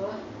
Ó.